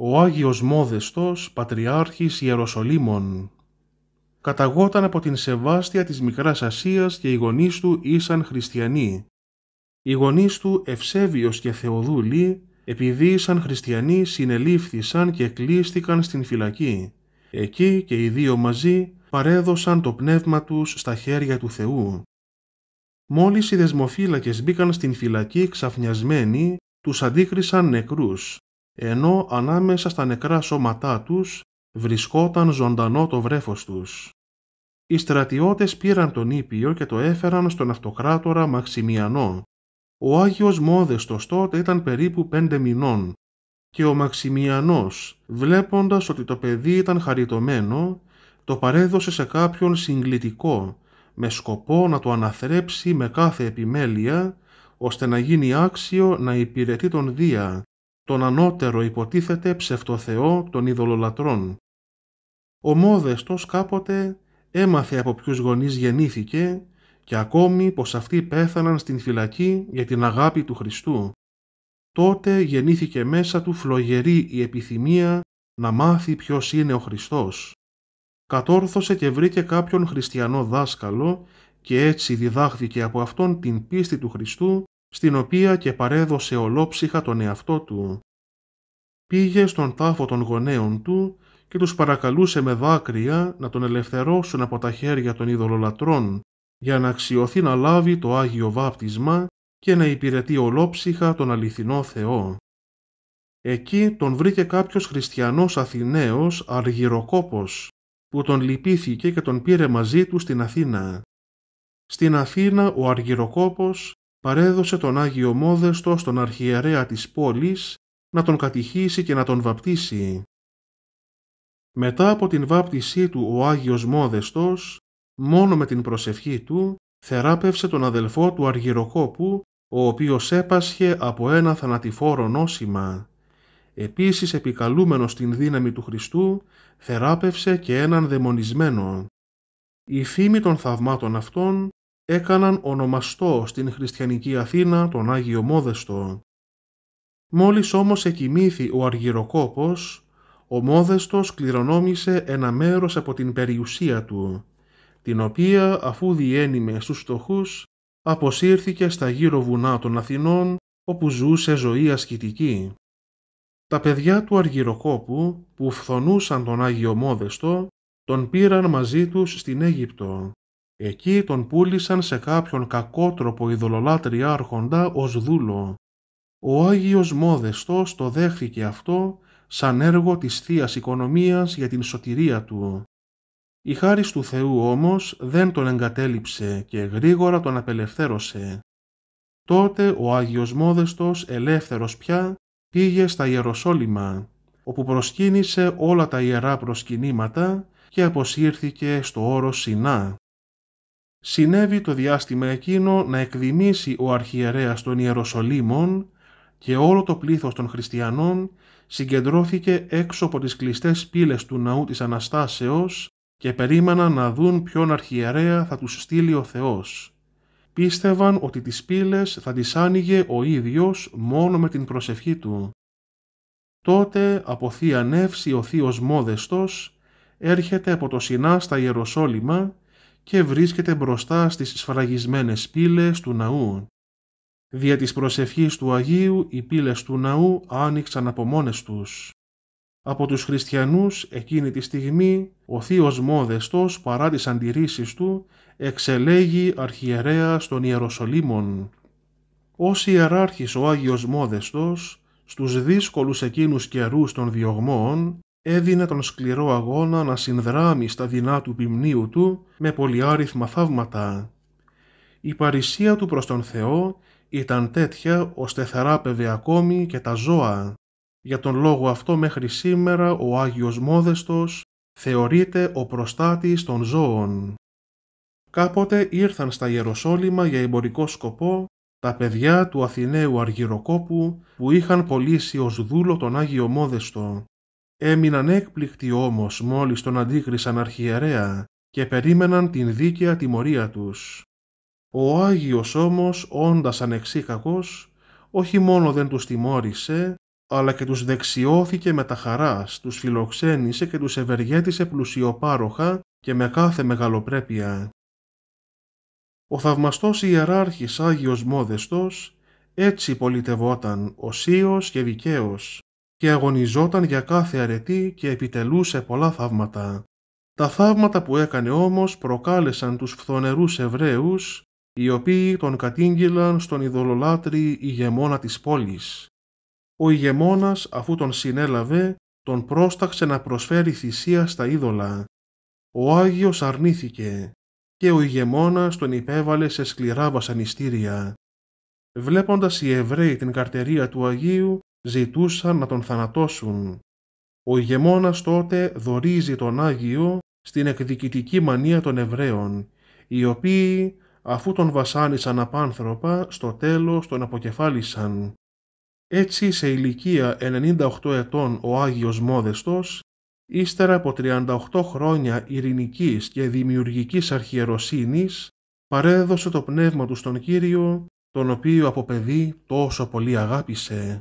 ο Άγιος Μόδεστος, Πατριάρχης Ιεροσολύμων. Καταγόταν από την Σεβάστια της Μικράς Ασίας και οι γονείς του ήσαν χριστιανοί. Οι γονείς του Ευσέβιος και Θεοδούλη, επειδή ήσαν χριστιανοί, συνελήφθησαν και κλείστηκαν στην φυλακή. Εκεί και οι δύο μαζί παρέδωσαν το πνεύμα τους στα χέρια του Θεού. Μόλις οι δεσμοφύλακες μπήκαν στην φυλακή ξαφνιασμένοι, τους αντίκρισαν νεκρούς, ενώ ανάμεσα στα νεκρά σώματά τους βρισκόταν ζωντανό το βρέφος τους. Οι στρατιώτες πήραν τον Ήπιο και το έφεραν στον αυτοκράτορα Μαξιμιανό. Ο Άγιος Μόδεστος τότε ήταν περίπου πέντε μηνών και ο Μαξιμιανός, βλέποντας ότι το παιδί ήταν χαριτωμένο, το παρέδωσε σε κάποιον συγκλητικό, με σκοπό να το αναθρέψει με κάθε επιμέλεια, ώστε να γίνει άξιο να υπηρετεί τον Δία, τον ανώτερο υποτίθεται ψευτοθεό των ειδωλολατρών. Ο Μόδεστος κάποτε έμαθε από ποιους γονείς γεννήθηκε και ακόμη πως αυτοί πέθαναν στην φυλακή για την αγάπη του Χριστού. Τότε γεννήθηκε μέσα του φλογερή η επιθυμία να μάθει ποιος είναι ο Χριστός. Κατόρθωσε και βρήκε κάποιον χριστιανό δάσκαλο και έτσι διδάχθηκε από αυτόν την πίστη του Χριστού στην οποία και παρέδωσε ολόψυχα τον εαυτό του. Πήγε στον τάφο των γονέων του και τους παρακαλούσε με δάκρυα να τον ελευθερώσουν από τα χέρια των ειδωλολατρών για να αξιωθεί να λάβει το Άγιο Βάπτισμα και να υπηρετεί ολόψυχα τον αληθινό Θεό. Εκεί τον βρήκε κάποιος χριστιανός Αθηναίος αργυροκόπος που τον λυπήθηκε και τον πήρε μαζί του στην Αθήνα. Στην Αθήνα ο αργυροκόπος παρέδωσε τον Άγιο Μόδεστο στον αρχιερέα της πόλης να τον κατηχήσει και να τον βαπτίσει. Μετά από την βάπτισή του ο Άγιος Μόδεστος, μόνο με την προσευχή του, θεράπευσε τον αδελφό του Αργυροκόπου, ο οποίος έπασχε από ένα θανατηφόρο νόσημα. Επίσης επικαλούμενος την δύναμη του Χριστού, θεράπευσε και έναν δαιμονισμένο. Η φήμη των θαυμάτων αυτών έκαναν ονομαστό στην χριστιανική Αθήνα τον Άγιο Μόδεστο. Μόλις όμως εκοιμήθη ο Αργυροκόπος, ο Μόδεστος κληρονόμησε ένα μέρος από την περιουσία του, την οποία αφού διένυμε στους φτωχούς, αποσύρθηκε στα γύρω βουνά των Αθηνών, όπου ζούσε ζωή ασκητική. Τα παιδιά του Αργυροκόπου, που φθονούσαν τον Άγιο Μόδεστο, τον πήραν μαζί τους στην Αίγυπτο. Εκεί τον πούλησαν σε κάποιον κακότροπο ειδωλολάτρη άρχοντα ως δούλο. Ο Άγιος Μόδεστος το δέχθηκε αυτό σαν έργο της θείας Οικονομίας για την σωτηρία του. Η χάρη του Θεού όμως δεν τον εγκατέλειψε και γρήγορα τον απελευθέρωσε. Τότε ο Άγιος Μόδεστος ελεύθερος πια πήγε στα Ιεροσόλυμα, όπου προσκύνησε όλα τα ιερά προσκυνήματα και αποσύρθηκε στο όρος Σινά. Συνέβη το διάστημα εκείνο να εκδημήσει ο αρχιερέας των Ιεροσολύμων και όλο το πλήθος των χριστιανών συγκεντρώθηκε έξω από τις κλειστές πύλες του ναού της Αναστάσεως και περίμεναν να δουν ποιον αρχιερέα θα τους στείλει ο Θεός. Πίστευαν ότι τις πύλες θα τις άνοιγε ο ίδιος μόνο με την προσευχή του. Τότε από θεία νεύση ο θείος Μόδεστος έρχεται από το Σινά στα Ιεροσόλυμα και βρίσκεται μπροστά στις σφραγισμένες πύλες του ναού. Δια της προσευχής του Αγίου οι πύλες του ναού άνοιξαν από μόνες τους. Από τους χριστιανούς εκείνη τη στιγμή ο θείος Μόδεστος παρά τις αντιρρήσεις του εξελέγει αρχιερέας των Ιεροσολύμων. Ως ιεράρχης ο Άγιος Μόδεστος στους δύσκολους εκείνους καιρούς των διωγμών έδινε τον σκληρό αγώνα να συνδράμει στα δεινά του ποιμνίου του με πολυάριθμα θαύματα. Η παρησία του προς τον Θεό ήταν τέτοια ώστε θεράπευε ακόμη και τα ζώα. Για τον λόγο αυτό μέχρι σήμερα ο Άγιος Μόδεστος θεωρείται ο προστάτης των ζώων. Κάποτε ήρθαν στα Ιεροσόλυμα για εμπορικό σκοπό τα παιδιά του Αθηναίου Αργυροκόπου που είχαν πωλήσει ως δούλο τον Άγιο Μόδεστο. Έμειναν έκπληκτοι όμως μόλις τον αντίκρισαν αρχιερέα και περίμεναν την δίκαια τιμωρία τους. Ο Άγιος όμως, όντας ανεξίκακος, όχι μόνο δεν τους τιμώρησε, αλλά και τους δεξιώθηκε με τα χαράς, τους φιλοξένησε και τους ευεργέτησε πλουσιοπάροχα και με κάθε μεγαλοπρέπεια. Ο θαυμαστός ιεράρχης Άγιος Μόδεστος έτσι πολιτευόταν οσίος και δικαίος και αγωνιζόταν για κάθε αρετή και επιτελούσε πολλά θαύματα. Τα θαύματα που έκανε όμως προκάλεσαν τους φθονερούς Εβραίους, οι οποίοι τον κατήγγυλαν στον ειδωλολάτρη ηγεμόνα της πόλης. Ο ηγεμόνας αφού τον συνέλαβε, τον πρόσταξε να προσφέρει θυσία στα είδωλα. Ο Άγιος αρνήθηκε και ο ηγεμόνας τον υπέβαλε σε σκληρά βασανιστήρια. Βλέποντας οι Εβραίοι την καρτερία του Αγίου, ζητούσαν να τον θανατώσουν. Ο ηγεμόνας τότε δορίζει τον Άγιο στην εκδικητική μανία των Εβραίων, οι οποίοι αφού τον βασάνισαν απάνθρωπα, στο τέλος τον αποκεφάλισαν. Έτσι σε ηλικία 98 ετών ο Άγιος Μόδεστος, ύστερα από 38 χρόνια ειρηνικής και δημιουργικής αρχιεροσύνης, παρέδωσε το πνεύμα του στον Κύριο, τον οποίο από παιδί τόσο πολύ αγάπησε.